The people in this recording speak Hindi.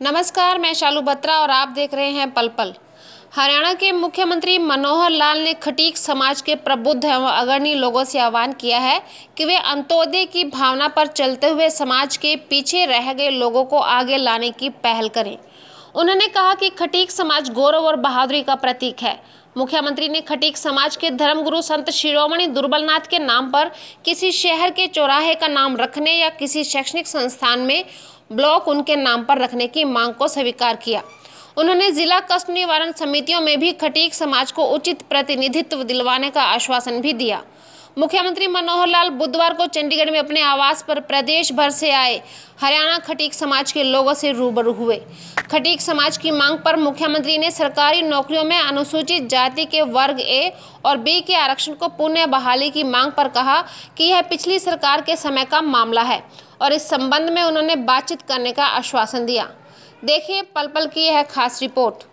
नमस्कार, मैं शालू बत्रा और आप देख रहे हैं पल पल। हरियाणा के मुख्यमंत्री मनोहर लाल ने खटीक समाज के प्रबुद्ध एवं अग्रणी लोगों से आह्वान किया है कि वे अंत्योदय की भावना पर चलते हुए समाज के पीछे रह गए लोगों को आगे लाने की पहल करें। उन्होंने कहा कि खटीक समाज गौरव और बहादुरी का प्रतीक है। मुख्यमंत्री ने खटीक समाज के धर्मगुरु संत शिरोमणि दुर्बलनाथ के नाम पर किसी शहर के चौराहे का नाम रखने या किसी शैक्षणिक संस्थान में ब्लॉक उनके नाम पर रखने की मांग को स्वीकार किया। उन्होंने जिला कष्ट निवारण समितियों में भी खटीक समाज को उचित प्रतिनिधित्व दिलवाने का आश्वासन भी दिया। मुख्यमंत्री मनोहर लाल बुधवार को चंडीगढ़ में अपने आवास पर प्रदेश भर से आए हरियाणा खटीक समाज के लोगों से रूबरू हुए। खटीक समाज की मांग पर मुख्यमंत्री ने सरकारी नौकरियों में अनुसूचित जाति के वर्ग ए और बी के आरक्षण को पुनः बहाली की मांग पर कहा कि यह पिछली सरकार के समय का मामला है और इस संबंध में उन्होंने बातचीत करने का आश्वासन दिया। देखिए पल पल की यह खास रिपोर्ट।